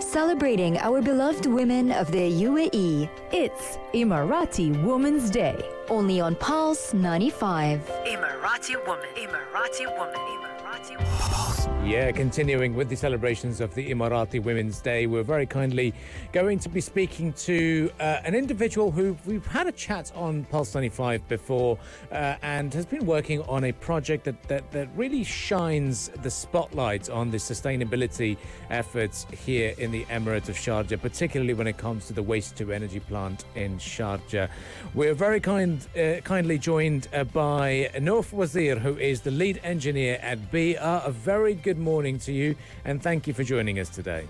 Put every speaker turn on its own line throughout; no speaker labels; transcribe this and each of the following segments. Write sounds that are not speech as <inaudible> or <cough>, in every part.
celebrating our beloved women of the UAE.
It's Emirati Women's Day.
Only on Pulse 95.
Emirati woman. Emirati woman. Emirati.
Yeah, continuing with the celebrations of the Emirati Women's Day, we're very kindly going to be speaking to uh, an individual who we've had a chat on Pulse 95 before uh, and has been working on a project that, that, that really shines the spotlight on the sustainability efforts here in the Emirate of Sharjah, particularly when it comes to the waste to energy plant in Sharjah. We're very kind, uh, kindly joined uh, by Nouf Wazir, who is the lead engineer at Beeah. A very good morning to you, and thank you for joining us today.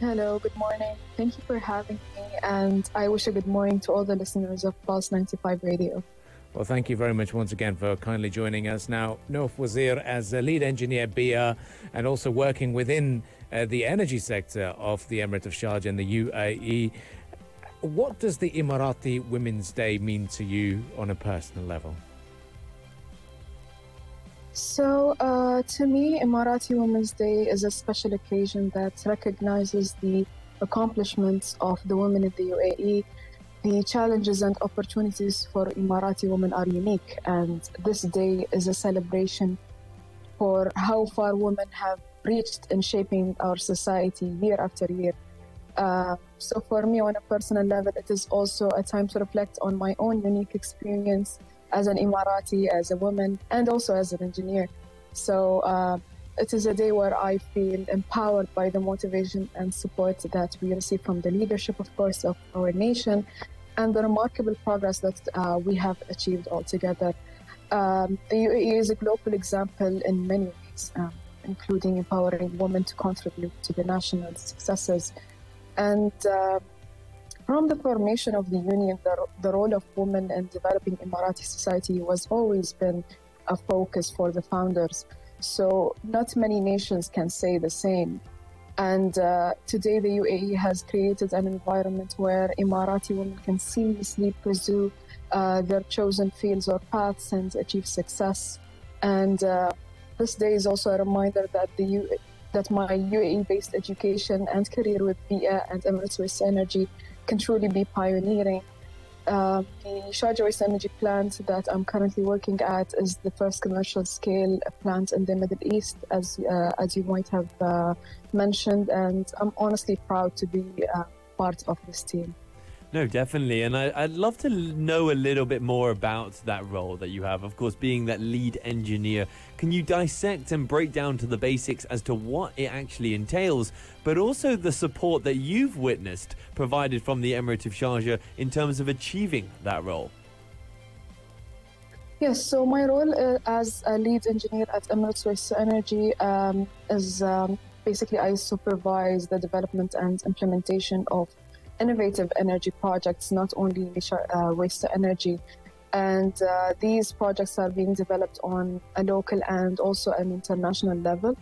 Hello, good morning. Thank you for having me, and I wish a good morning to all the listeners of Pulse 95 Radio.
Well, thank you very much once again for kindly joining us. Now, Nouf Wazir, as a lead engineer Beeah and also working within uh, the energy sector of the Emirate of Sharjah and the UAE, what does the Emirati Women's Day mean to you on a personal level?
So, uh, to me, Emirati Women's Day is a special occasion that recognizes the accomplishments of the women in the UAE. The challenges and opportunities for Emirati women are unique, and this day is a celebration for how far women have reached in shaping our society year after year. Uh, so, for me, on a personal level, it is also a time to reflect on my own unique experience as an Emirati, as a woman, and also as an engineer. So uh, it is a day where I feel empowered by the motivation and support that we receive from the leadership, of course, of our nation, and the remarkable progress that uh, we have achieved altogether. Um, the UAE is a global example in many ways, um, including empowering women to contribute to the national successes. And uh, from the formation of the Union, the, the role of women in developing Emirati society was always been a focus for the founders. So not many nations can say the same. And uh, today, the UAE has created an environment where Emirati women can seamlessly pursue uh, their chosen fields or paths and achieve success. And uh, this day is also a reminder that the U- that my UAE-based education and career with Beeah and Emirates Energy can truly be pioneering. Uh, the Sharjah Waste Energy plant that I'm currently working at is the first commercial scale plant in the Middle East, as uh, as you might have uh, mentioned, and I'm honestly proud to be uh, part of this team.
No, definitely. And I, would love to know a little bit more about that role that you have. Of course, being that lead engineer, can you dissect and break down to the basics as to what it actually entails, but also the support that you've witnessed provided from the Emirate of Sharjah in terms of achieving that role?
Yes, so my role uh, as a lead engineer at Emirates Waste Energy um, is um, basically I supervise the development and implementation of innovative energy projects, not only uh, waste to energy. And uh, these projects are being developed on a local and also an international level.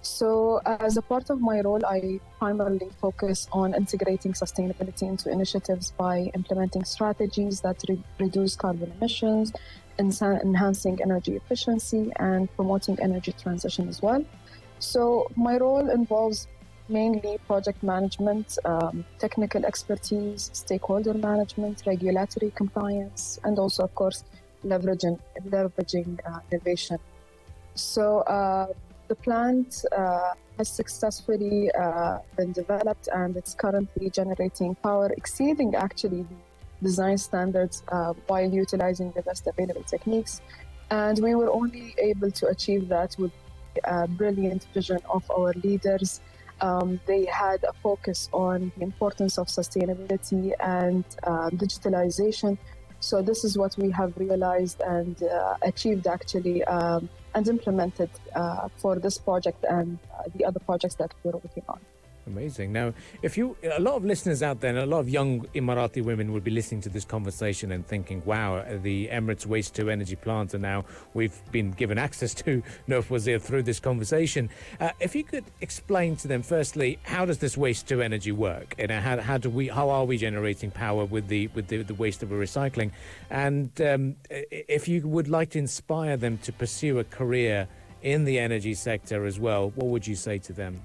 So, as a part of my role, I primarily focus on integrating sustainability into initiatives by implementing strategies that re- reduce carbon emissions, enhancing energy efficiency, and promoting energy transition as well. So, my role involves mainly project management, um, technical expertise, stakeholder management, regulatory compliance, and also, of course, leveraging, leveraging uh, innovation. So uh, the plant uh, has successfully uh, been developed and it's currently generating power exceeding actually the design standards uh, while utilizing the best available techniques. And we were only able to achieve that with a brilliant vision of our leaders um, they had a focus on the importance of sustainability and uh, digitalization. So this is what we have realized and uh, achieved actually um, and implemented uh, for this project and uh, the other projects that we're working on.
Amazing. Now, if you, a lot of listeners out there, and a lot of young Emirati women would be listening to this conversation and thinking, wow, the Emirates waste to energy plants are now, we've been given access to <laughs> Nof Wazir through this conversation. Uh, if you could explain to them, firstly, how does this waste to energy work? Know, how, how do we, how are we generating power with the, with the, the waste that we're recycling? And um, if you would like to inspire them to pursue a career in the energy sector as well, what would you say to them?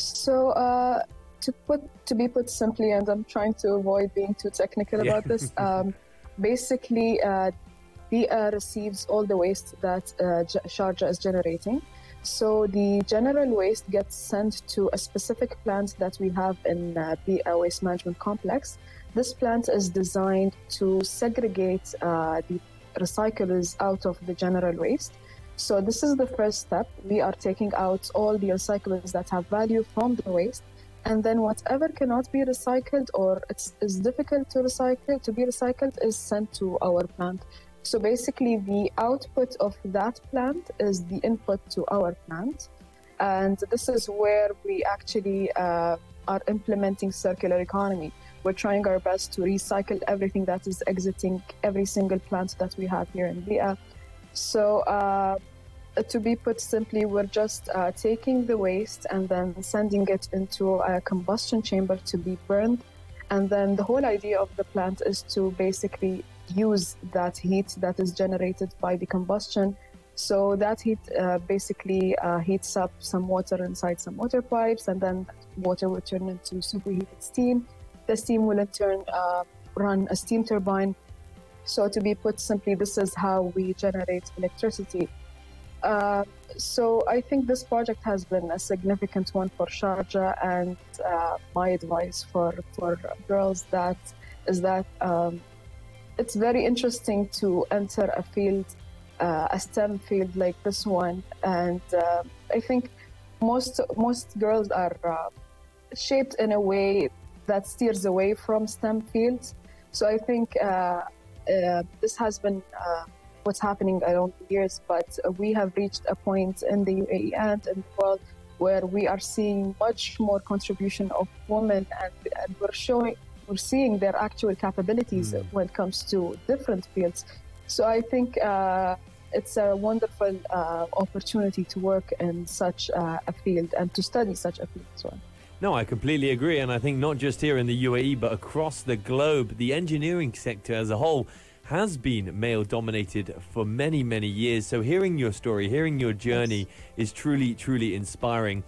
So, uh, to put to be put simply, and I'm trying to avoid being too technical
Yeah.
about this. <laughs> Um, basically, uh, Beeah receives all the waste that uh, Sharjah is generating. So the general waste gets sent to a specific plant that we have in uh, Beeah Waste Management Complex. This plant is designed to segregate uh, the recyclers out of the general waste. So this is the first step. We are taking out all the recyclables that have value from the waste, and then whatever cannot be recycled or it's, is difficult to recycle to be recycled is sent to our plant. So basically, the output of that plant is the input to our plant, and this is where we actually uh, are implementing circular economy. We're trying our best to recycle everything that is exiting every single plant that we have here in Beeah. So, uh, to be put simply, we're just uh, taking the waste and then sending it into a combustion chamber to be burned. And then the whole idea of the plant is to basically use that heat that is generated by the combustion. So that heat uh, basically uh, heats up some water inside some water pipes, and then water will turn into superheated steam. The steam will in turn uh, run a steam turbine. So, to be put simply, this is how we generate electricity. Uh, so, I think this project has been a significant one for Sharjah, and uh, my advice for, for girls that is that um, it's very interesting to enter a field, uh, a STEM field like this one, and uh, I think most most girls are uh, shaped in a way that steers away from STEM fields. So I think this has been what's happening around the years, but we have reached a point in the UAE and in the world where we are seeing much more contribution of women, and, and we're showing we're seeing their actual capabilities when it comes to different fields. So I think uh, it's a wonderful uh, opportunity to work in such uh, a field and to study such a field as well.
No, I completely agree. And I think not just here in the UAE, but across the globe, the engineering sector as a whole has been male dominated for many, many years. So hearing your story, hearing your journey is truly, truly inspiring.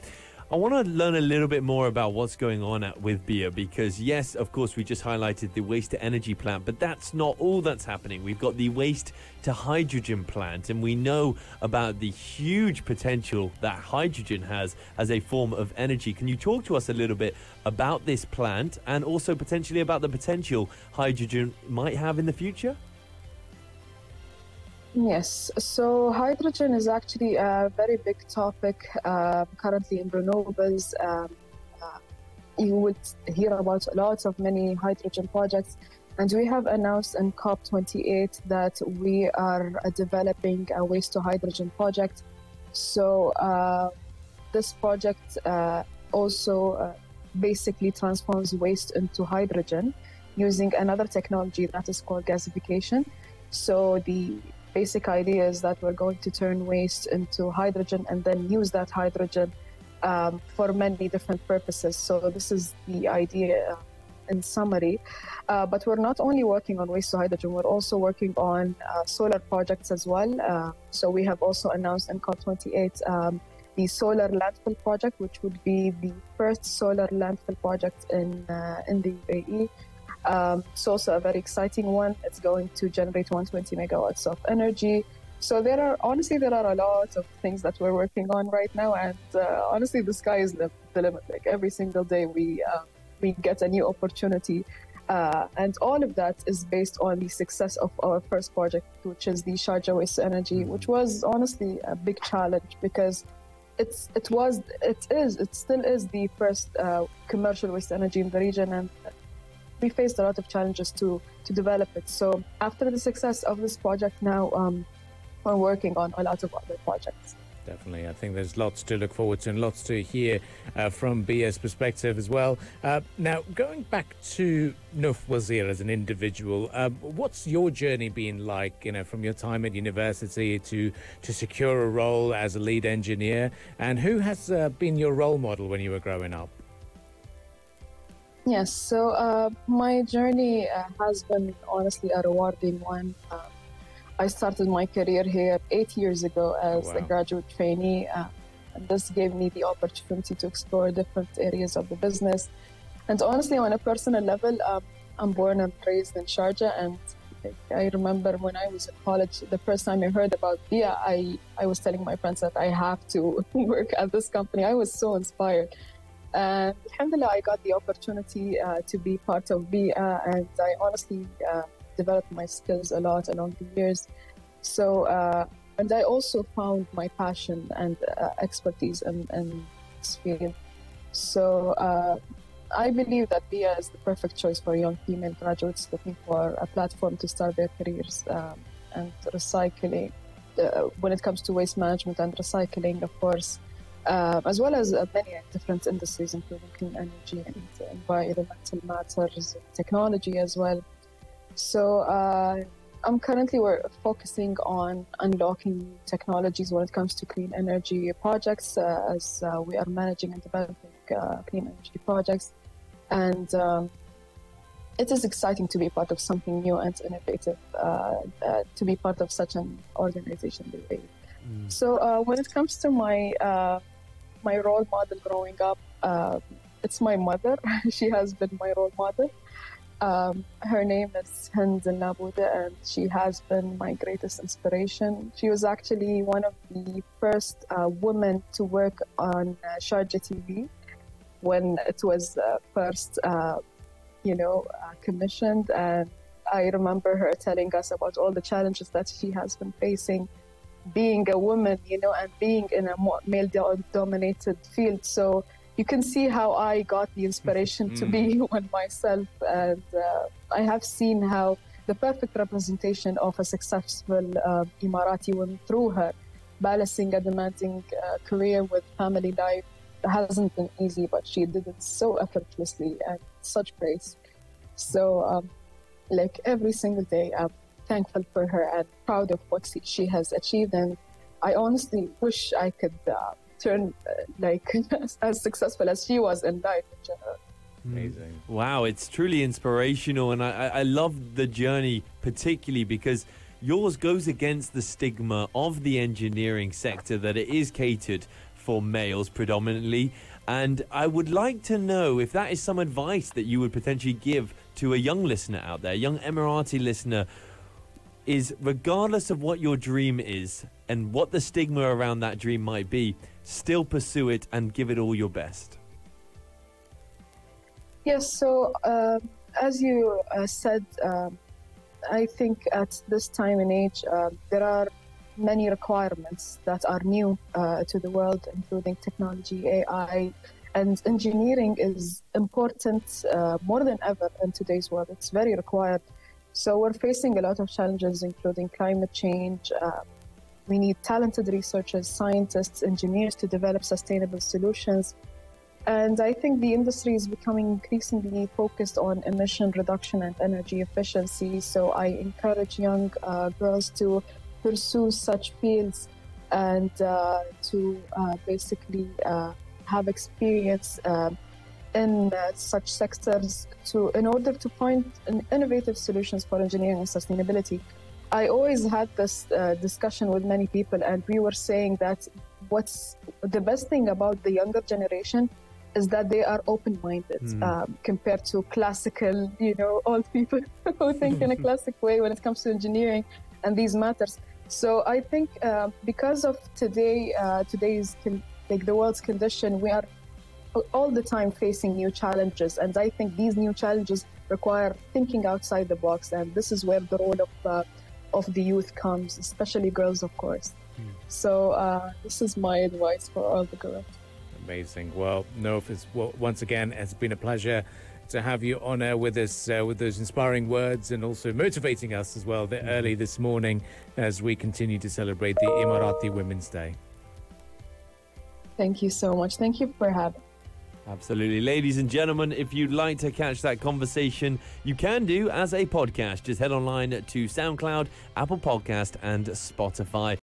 I want to learn a little bit more about what's going on at, with Beeah because, yes, of course, we just highlighted the waste to energy plant, but that's not all that's happening. We've got the waste to hydrogen plant, and we know about the huge potential that hydrogen has as a form of energy. Can you talk to us a little bit about this plant and also potentially about the potential hydrogen might have in the future?
Yes, so hydrogen is actually a very big topic uh, currently in renewables. Um, uh, you would hear about lots of many hydrogen projects, and we have announced in COP28 that we are uh, developing a waste to hydrogen project. So uh, this project uh, also uh, basically transforms waste into hydrogen using another technology that is called gasification. So the basic idea is that we're going to turn waste into hydrogen and then use that hydrogen um, for many different purposes. So this is the idea uh, in summary. Uh, but we're not only working on waste to hydrogen, we're also working on uh, solar projects as well. Uh, so we have also announced in COP28 um, the solar landfill project, which would be the first solar landfill project in uh, in the UAE. Um, it's also a very exciting one. It's going to generate 120 megawatts of energy. So there are honestly there are a lot of things that we're working on right now, and uh, honestly the sky is the, the limit. Like every single day we uh, we get a new opportunity, uh, and all of that is based on the success of our first project, which is the Sharjah Waste Energy, which was honestly a big challenge because it's it was it is it still is the first uh, commercial waste energy in the region and we faced a lot of challenges to to develop it so after the success of this project now um, we're working on a lot of other projects
Definitely. I think there's lots to look forward to and lots to hear uh, from Beeah's perspective as well. Uh, now, going back to Nouf Wazir as an individual, uh, what's your journey been like, you know, from your time at university to, to secure a role as a lead engineer? And who has uh, been your role model when you were growing up?
Yes so uh, my journey uh, has been honestly a rewarding one um, I started my career here eight years ago as
wow.
a graduate trainee. Uh, and this gave me the opportunity to explore different areas of the business. And honestly, on a personal level, um, I'm born and raised in Sharjah, and I remember when I was in college, the first time I heard about Beeah, I, I was telling my friends that I have to <laughs> work at this company. I was so inspired. And alhamdulillah, I got the opportunity uh, to be part of Beeah, and I honestly uh, developed my skills a lot along the years. So, uh, and I also found my passion and uh, expertise in, in this field. So, uh, I believe that Beeah is the perfect choice for young female graduates looking for a platform to start their careers um, and recycling. Uh, when it comes to waste management and recycling, of course, uh, as well as uh, many different industries, including clean energy and environmental matters, technology as well. So uh, I'm currently we're focusing on unlocking technologies when it comes to clean energy projects, uh, as uh, we are managing and developing clean energy projects and um, it is exciting to be part of something new and innovative, uh, uh, to be part of such an organization. Mm. So uh, when it comes to my uh, my role model growing up, uh, it's my mother. <laughs> she has been my role model. Um, her name is Hind Nabuda, and she has been my greatest inspiration. She was actually one of the first uh, women to work on Sharjah TV when it was uh, first, uh, you know, uh, commissioned. And I remember her telling us about all the challenges that she has been facing being a woman, you know, and being in a male dominated field. So you can see how I got the inspiration to be mm. <laughs> one myself. And uh, I have seen how the perfect representation of a successful uh, Emirati woman through her, balancing a demanding uh, career with family life hasn't been easy, but she did it so effortlessly and such grace. So, um, like every single day, I'm thankful for her and proud of what she has achieved. And I honestly wish I could uh, turn uh, like <laughs> as successful as she was in life in general.
Amazing. Wow, it's truly inspirational. And I, I love the journey, particularly because yours goes against the stigma of the engineering sector that it is catered for males predominantly. And I would like to know if that is some advice that you would potentially give to a young listener out there, a young Emirati listener, is regardless of what your dream is and what the stigma around that dream might be, still pursue it and give it all your best.
Yes, so uh, as you uh, said, uh, I think at this time and age, uh, there are many requirements that are new uh, to the world, including technology, AI, and engineering is important uh, more than ever in today's world. It's very required. So we're facing a lot of challenges, including climate change. Uh, we need talented researchers, scientists, engineers to develop sustainable solutions. And I think the industry is becoming increasingly focused on emission reduction and energy efficiency. So I encourage young uh, girls to pursue such fields and uh, to uh, basically uh, have experience uh, in uh, such sectors to in order to find innovative solutions for engineering and sustainability. I always had this uh, discussion with many people, and we were saying that what's the best thing about the younger generation is that they are open-minded mm. um, compared to classical, you know, <laughs> old people who think in a <laughs> classic way when it comes to engineering and these matters. So I think uh, because of today, uh, today's like the world's condition, we are all the time facing new challenges, and I think these new challenges require thinking outside the box, and this is where the role of uh, of the youth comes, especially girls, of course. Mm. So uh, this is my advice for all the girls.
Amazing. Well, no, it's well, once again, it's been a pleasure to have you on air with us uh, with those inspiring words and also motivating us as well mm-hmm. early this morning as we continue to celebrate the Emirati Women's Day.
Thank you so much. Thank you for having
Absolutely. Ladies and gentlemen, if you'd like to catch that conversation, you can do as a podcast. Just head online to SoundCloud, Apple Podcast, and Spotify.